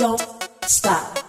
Don't stop.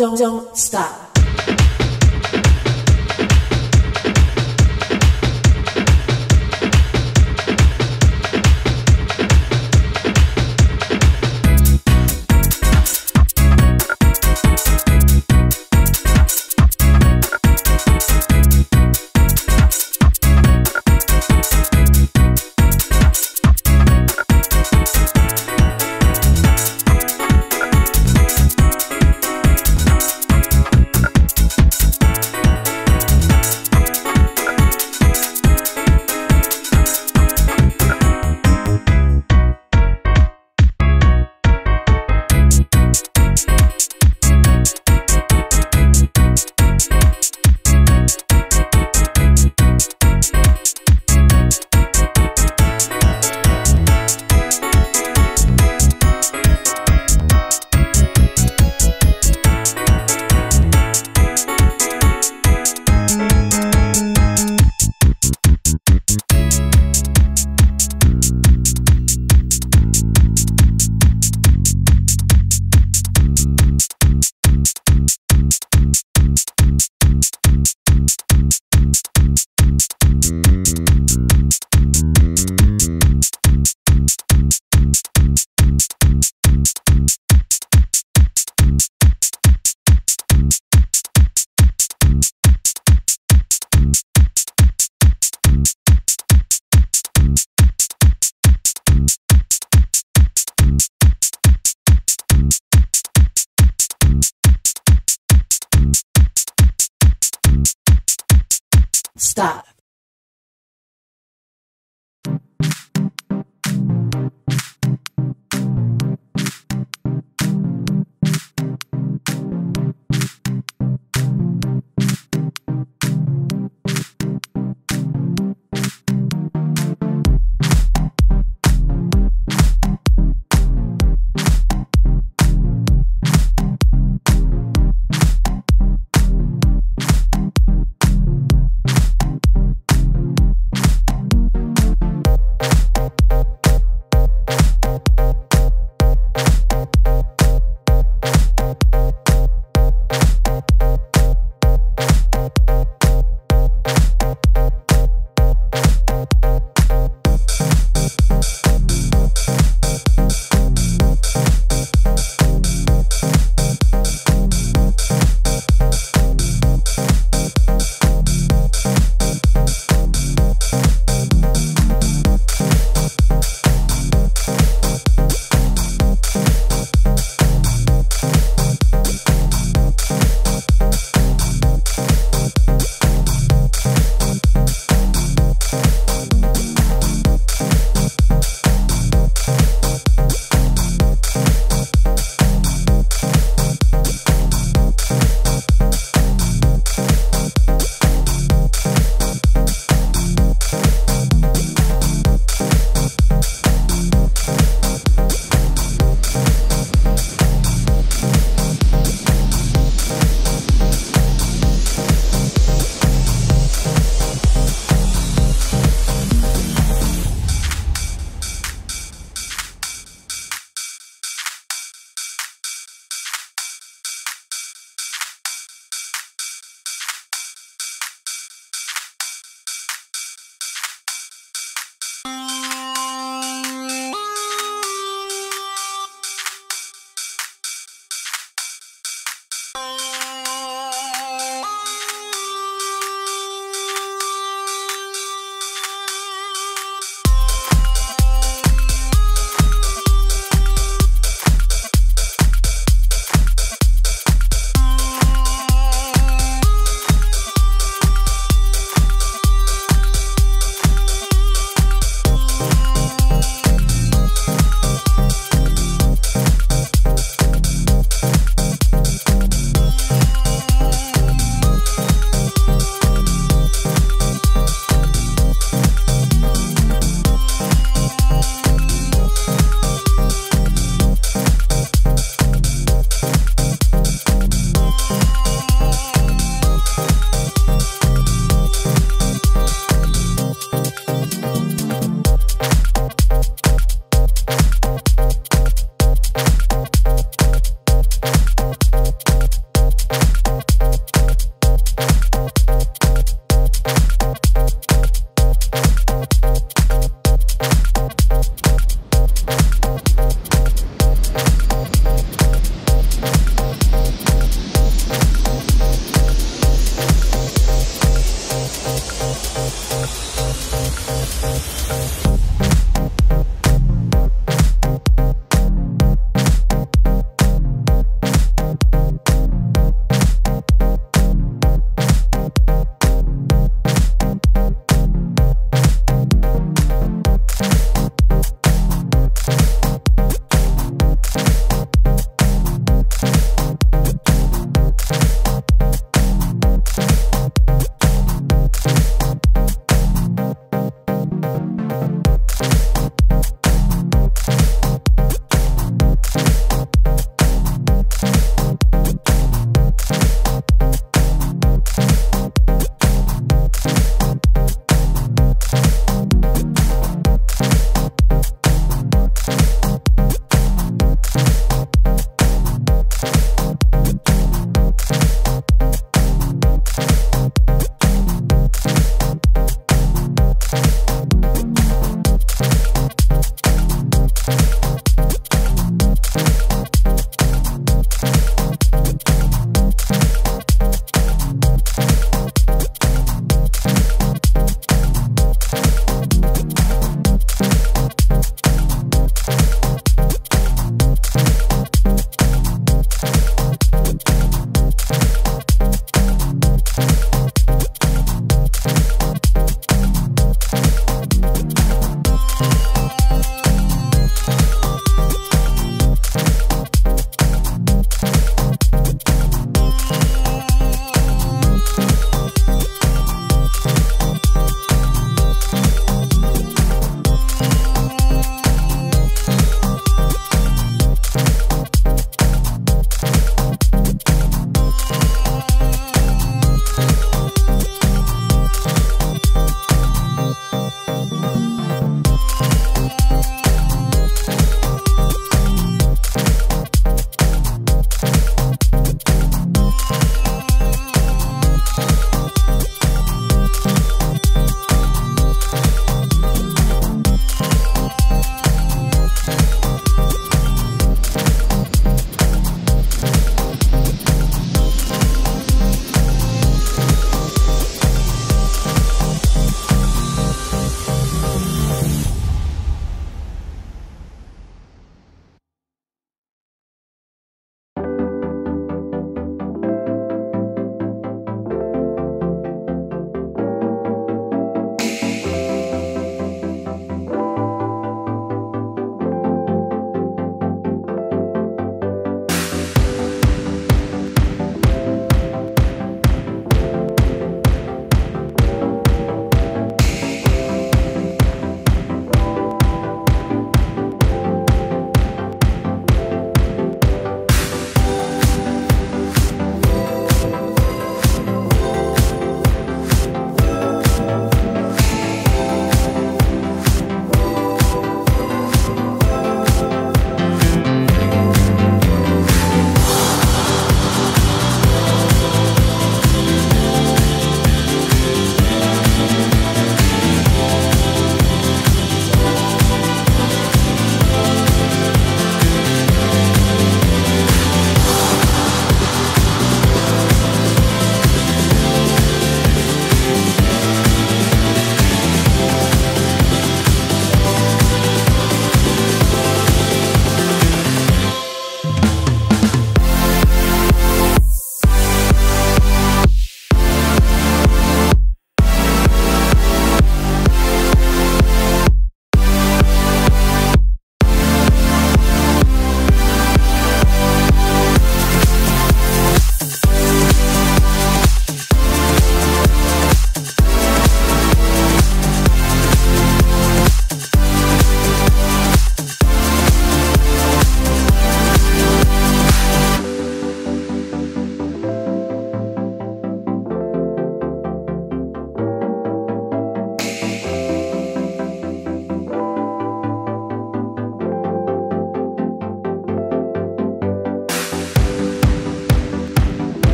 Don't, don't, stop. Stop.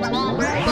Wow.